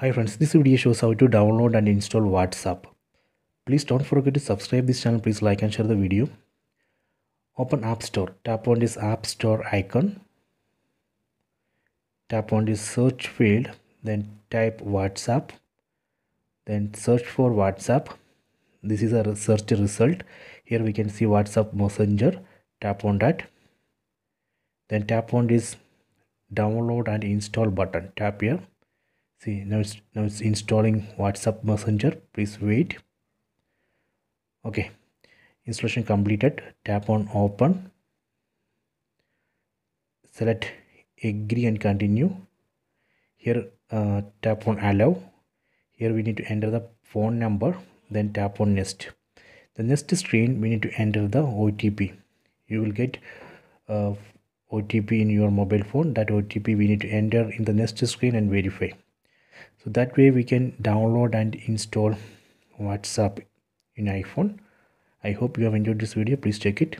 Hi friends, this video shows how to download and install WhatsApp. Please don't forget to subscribe this channel. Please like and share the video. Open App Store. Tap on this App Store icon. Tap on this search field. Then type WhatsApp. Then search for WhatsApp. This is a search result. Here we can see WhatsApp Messenger. Tap on that. Then tap on this download and install button. Tap here see now it's now it's installing whatsapp messenger. Please wait. Okay. Installation completed. Tap on open. Select agree and continue. Here uh, tap on allow. Here we need to enter the phone number then tap on next. The next screen we need to enter the otp you will get uh, otp in your mobile phone. That otp we need to enter in the next screen and verify so that way we can download and install whatsapp in iphone. I hope you have enjoyed this video. Please check it